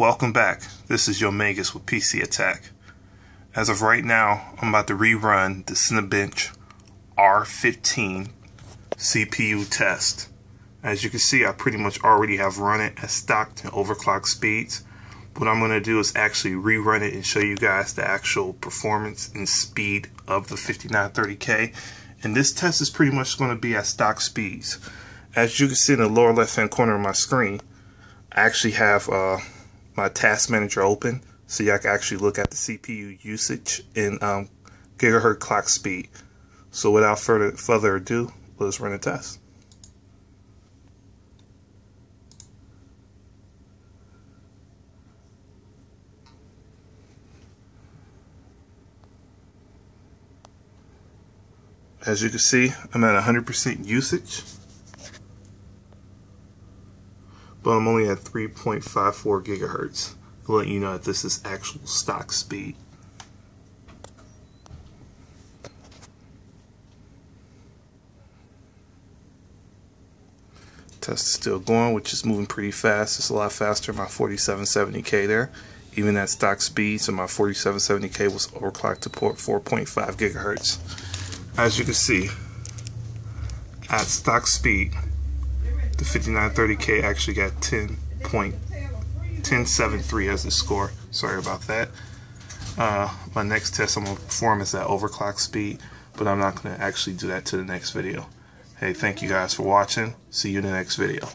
Welcome back. This is Yomegas with PC Attack. As of right now, I'm about to rerun the Cinebench R15 CPU test. As you can see, I pretty much already have run it at stock and overclock speeds. What I'm going to do is actually rerun it and show you guys the actual performance and speed of the 5930K. And this test is pretty much going to be at stock speeds. As you can see in the lower left hand corner of my screen, I actually have uh, my task manager open so y'all can actually look at the CPU usage in um, gigahertz clock speed. So without further further ado, let's run a test. As you can see, I'm at 100% usage. But I'm only at 3.54 gigahertz. To let you know that this is actual stock speed. Test is still going, which is moving pretty fast. It's a lot faster my 4770K there. Even at stock speed, so my 4770K was overclocked to port 4.5 gigahertz. As you can see, at stock speed, the 5930K actually got 10.1073 as the score. Sorry about that. Uh, my next test I'm going to perform is at overclock speed, but I'm not going to actually do that to the next video. Hey, thank you guys for watching. See you in the next video.